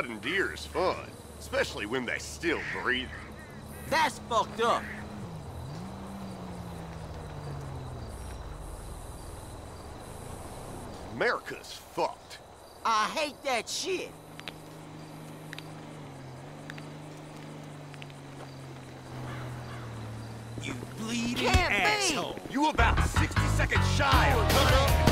Cutting deer is fun, especially when they still breathe. That's fucked up. America's fucked. I hate that shit. You bleeding Can't be. You about 60 seconds shy of cut up